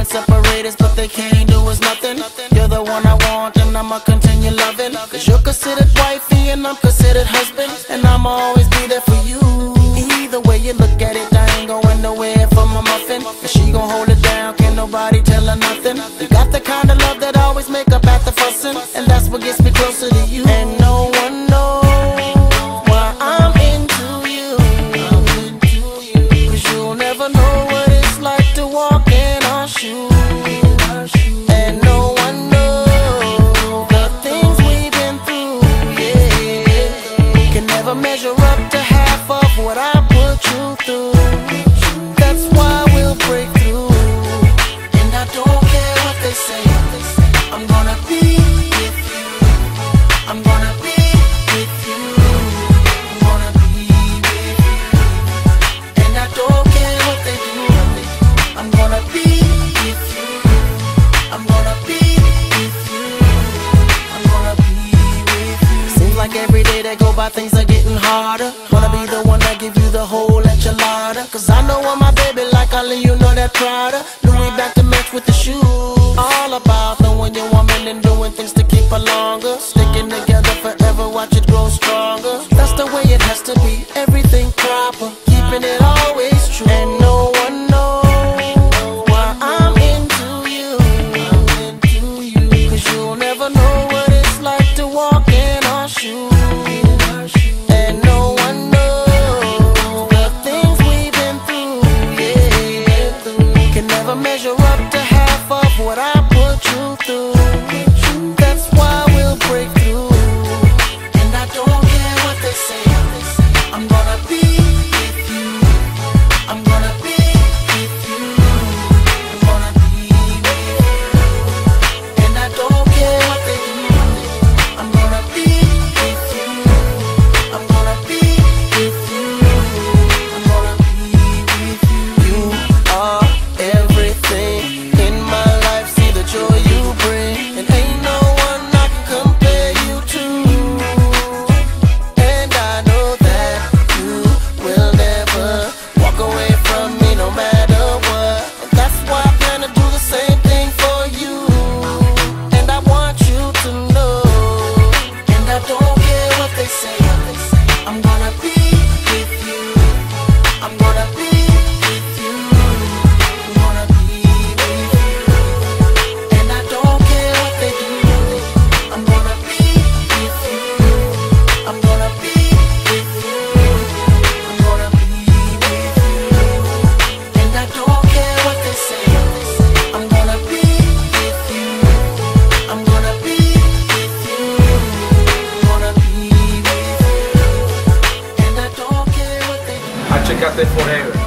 Separators, separate us, but they can't do us nothing. You're the one I want, and I'ma continue loving. Cause you're considered wifey, and I'm considered husband. And I'ma always be there for you. Either way you look at it, I ain't going nowhere for my muffin. And she gon' hold it down, can't nobody tell her nothing. You got the kind things are getting harder. Wanna be the one that give you the whole enchilada. Cause I know I'm my baby like Ali, you know that Prada. Louis back to match with the shoes. All about knowing your woman and doing things to keep her longer. Sticking together forever, watch it grow stronger. That's the way it has to be, everything proper. Keeping it always true. And no one knows. why I'm into you. Cause you'll never know what it's like to Walk in our shoes never measure I'm gonna be got there for Forever.